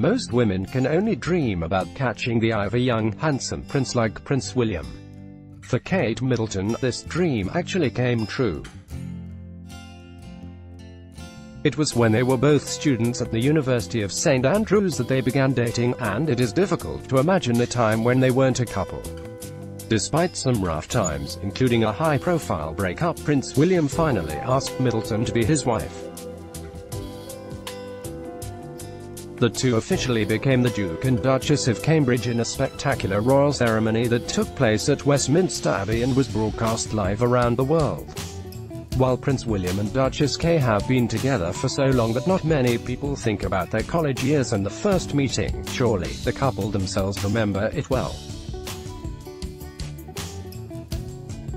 Most women can only dream about catching the eye of a young, handsome prince like Prince William. For Kate Middleton, this dream actually came true. It was when they were both students at the University of St. Andrews that they began dating, and it is difficult to imagine a time when they weren't a couple. Despite some rough times, including a high-profile breakup, Prince William finally asked Middleton to be his wife. The two officially became the Duke and Duchess of Cambridge in a spectacular royal ceremony that took place at Westminster Abbey and was broadcast live around the world. While Prince William and Duchess Kate have been together for so long that not many people think about their college years and the first meeting, surely, the couple themselves remember it well.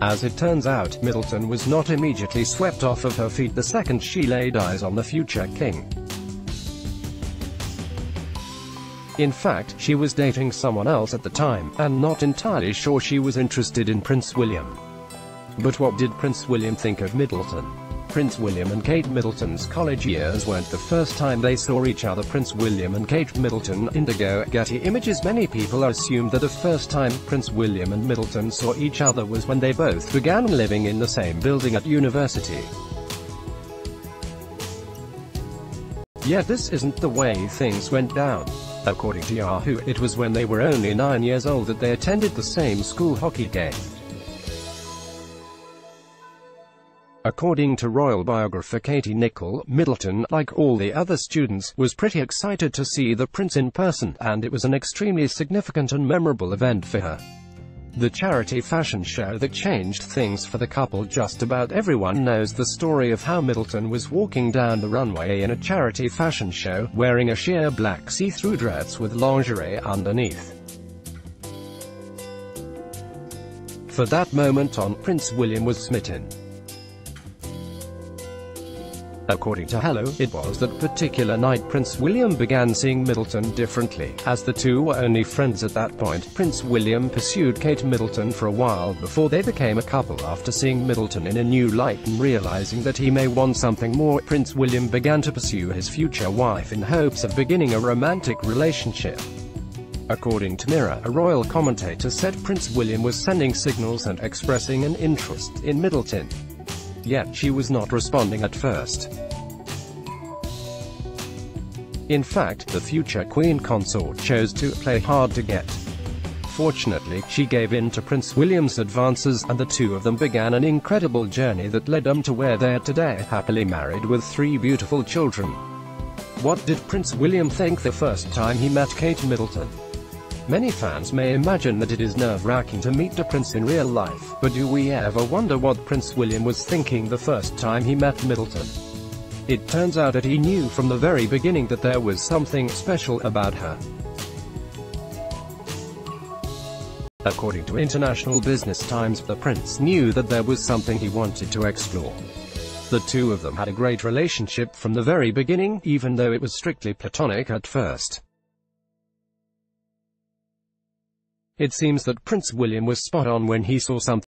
As it turns out, Middleton was not immediately swept off of her feet the second she laid eyes on the future king. In fact, she was dating someone else at the time, and not entirely sure she was interested in Prince William. But what did Prince William think of Middleton? Prince William and Kate Middleton's college years weren't the first time they saw each other. Prince William and Kate Middleton, Indigo, Getty Images Many people assumed that the first time Prince William and Middleton saw each other was when they both began living in the same building at university. Yet this isn't the way things went down. According to Yahoo, it was when they were only nine years old that they attended the same school hockey game. According to royal biographer Katie Nicholl, Middleton, like all the other students, was pretty excited to see the prince in person, and it was an extremely significant and memorable event for her. The charity fashion show that changed things for the couple just about everyone knows the story of how Middleton was walking down the runway in a charity fashion show, wearing a sheer black see-through dress with lingerie underneath. For that moment on, Prince William was smitten. According to Hello, it was that particular night Prince William began seeing Middleton differently. As the two were only friends at that point, Prince William pursued Kate Middleton for a while before they became a couple. After seeing Middleton in a new light and realizing that he may want something more, Prince William began to pursue his future wife in hopes of beginning a romantic relationship. According to Mirror, a royal commentator said Prince William was sending signals and expressing an interest in Middleton. Yet she was not responding at first. In fact, the future queen consort chose to play hard to get. Fortunately, she gave in to Prince William's advances, and the two of them began an incredible journey that led them to where they are today, happily married with three beautiful children. What did Prince William think the first time he met Kate Middleton? Many fans may imagine that it is nerve-wracking to meet the prince in real life, but do we ever wonder what Prince William was thinking the first time he met Middleton? It turns out that he knew from the very beginning that there was something special about her. According to International Business Times, the prince knew that there was something he wanted to explore. The two of them had a great relationship from the very beginning, even though it was strictly platonic at first. It seems that Prince William was spot on when he saw something